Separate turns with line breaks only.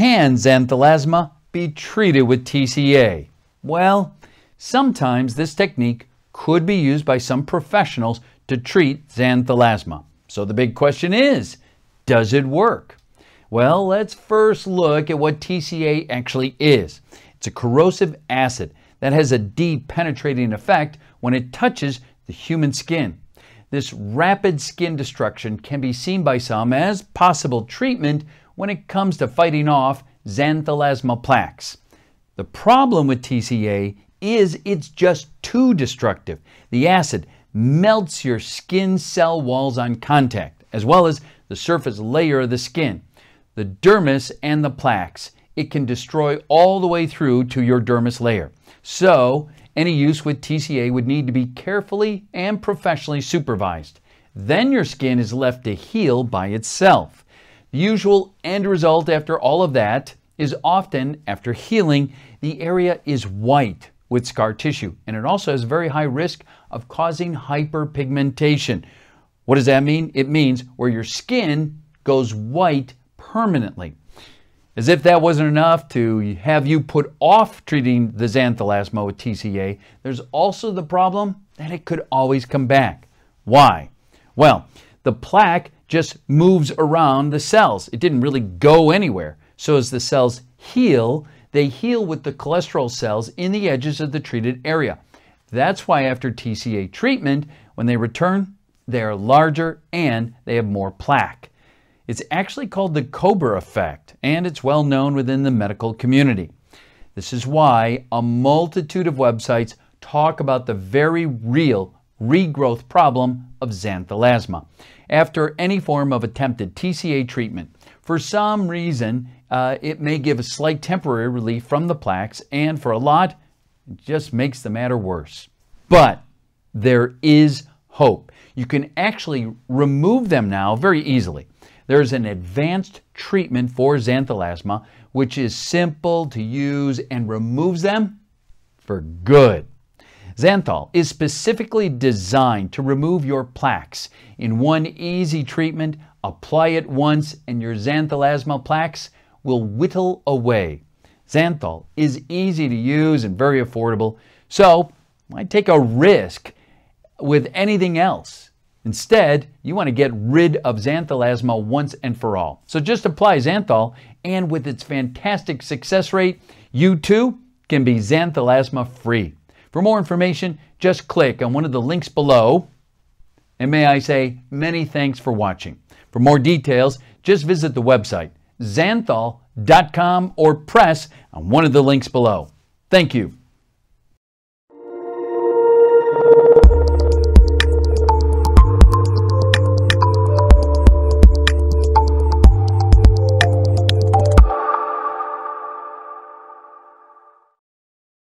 can xanthelasma be treated with TCA? Well, sometimes this technique could be used by some professionals to treat xanthelasma. So the big question is, does it work? Well, let's first look at what TCA actually is. It's a corrosive acid that has a deep penetrating effect when it touches the human skin. This rapid skin destruction can be seen by some as possible treatment when it comes to fighting off xanthelasma plaques. The problem with TCA is it's just too destructive. The acid melts your skin cell walls on contact, as well as the surface layer of the skin, the dermis and the plaques. It can destroy all the way through to your dermis layer. So, any use with TCA would need to be carefully and professionally supervised. Then your skin is left to heal by itself. The usual end result after all of that is often, after healing, the area is white with scar tissue, and it also has very high risk of causing hyperpigmentation. What does that mean? It means where your skin goes white permanently. As if that wasn't enough to have you put off treating the xanthelasma with TCA, there's also the problem that it could always come back. Why? Well, the plaque just moves around the cells. It didn't really go anywhere. So as the cells heal, they heal with the cholesterol cells in the edges of the treated area. That's why after TCA treatment, when they return, they are larger and they have more plaque. It's actually called the Kober effect, and it's well known within the medical community. This is why a multitude of websites talk about the very real regrowth problem of xanthelasma after any form of attempted TCA treatment. For some reason, uh, it may give a slight temporary relief from the plaques, and for a lot, it just makes the matter worse. But there is hope. You can actually remove them now very easily. There's an advanced treatment for xanthelasma, which is simple to use and removes them for good. Xanthel is specifically designed to remove your plaques. In one easy treatment, apply it once and your xanthelasma plaques will whittle away. Xanthel is easy to use and very affordable, so why take a risk with anything else? Instead, you want to get rid of xanthelasma once and for all. So just apply Xanthel, and with its fantastic success rate, you too can be xanthelasma free. For more information, just click on one of the links below. And may I say, many thanks for watching. For more details, just visit the website xanthel.com or press on one of the links below. Thank you.